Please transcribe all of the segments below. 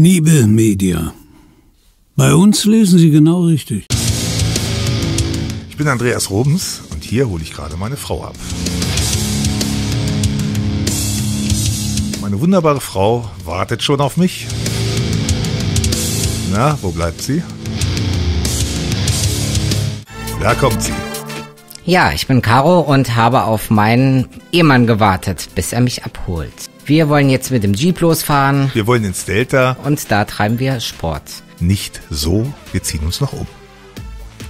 Niebe Media. Bei uns lesen Sie genau richtig. Ich bin Andreas Robens und hier hole ich gerade meine Frau ab. Meine wunderbare Frau wartet schon auf mich. Na, wo bleibt sie? Da kommt sie. Ja, ich bin Caro und habe auf meinen Ehemann gewartet, bis er mich abholt. Wir wollen jetzt mit dem Jeep losfahren Wir wollen ins Delta. und da treiben wir Sport. Nicht so, wir ziehen uns noch um.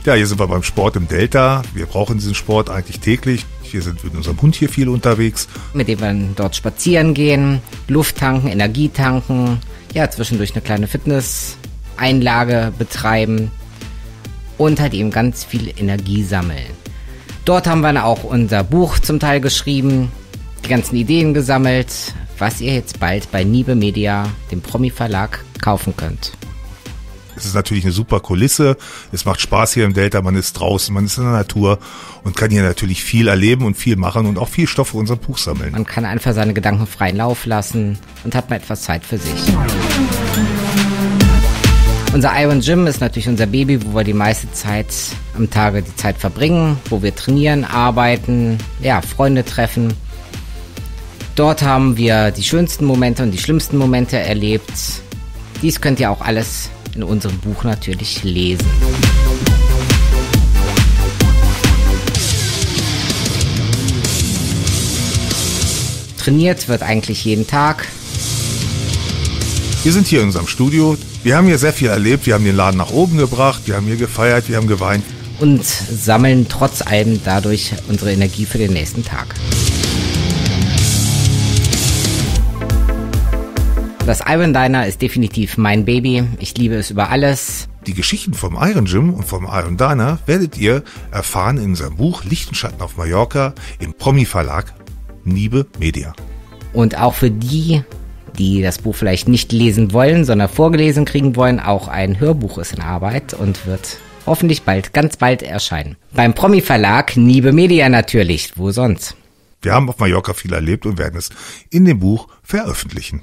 Ja, hier sind wir beim Sport im Delta. Wir brauchen diesen Sport eigentlich täglich. Wir sind mit unserem Hund hier viel unterwegs. Mit dem wir dort spazieren gehen, Luft tanken, Energie tanken, ja, zwischendurch eine kleine Fitness-Einlage betreiben und halt eben ganz viel Energie sammeln. Dort haben wir dann auch unser Buch zum Teil geschrieben, die ganzen Ideen gesammelt, was ihr jetzt bald bei Niebe Media, dem Promi-Verlag, kaufen könnt. Es ist natürlich eine super Kulisse. Es macht Spaß hier im Delta. Man ist draußen, man ist in der Natur und kann hier natürlich viel erleben und viel machen und auch viel Stoff für unser Buch sammeln. Man kann einfach seine Gedanken freien Lauf lassen und hat mal etwas Zeit für sich. Unser Iron Gym ist natürlich unser Baby, wo wir die meiste Zeit am Tage die Zeit verbringen, wo wir trainieren, arbeiten, ja, Freunde treffen. Dort haben wir die schönsten Momente und die schlimmsten Momente erlebt. Dies könnt ihr auch alles in unserem Buch natürlich lesen. Trainiert wird eigentlich jeden Tag. Wir sind hier in unserem Studio. Wir haben hier sehr viel erlebt. Wir haben den Laden nach oben gebracht. Wir haben hier gefeiert. Wir haben geweint. und sammeln trotz allem dadurch unsere Energie für den nächsten Tag. Das Iron Diner ist definitiv mein Baby. Ich liebe es über alles. Die Geschichten vom Iron Gym und vom Iron Diner werdet ihr erfahren in unserem Buch Lichtenschatten auf Mallorca im Promi-Verlag Niebe Media. Und auch für die, die das Buch vielleicht nicht lesen wollen, sondern vorgelesen kriegen wollen, auch ein Hörbuch ist in Arbeit und wird hoffentlich bald, ganz bald erscheinen. Beim Promi Verlag Niebe Media natürlich. Wo sonst? Wir haben auf Mallorca viel erlebt und werden es in dem Buch veröffentlichen.